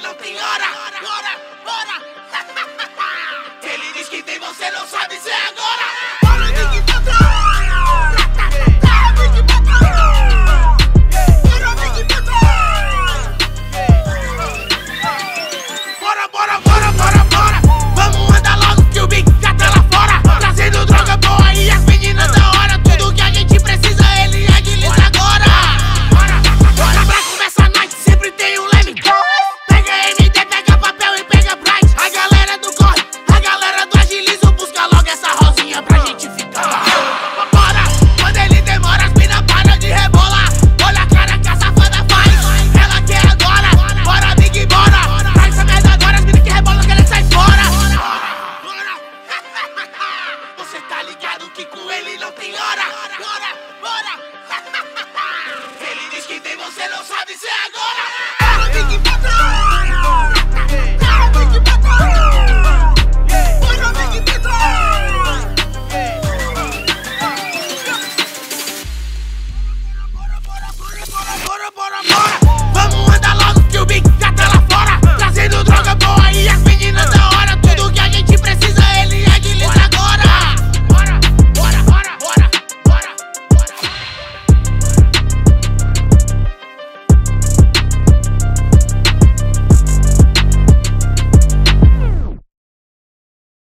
não tem hora, hora, hora. Se ele diz que tem, você não sabe se é agora. não sabe se é agora. É.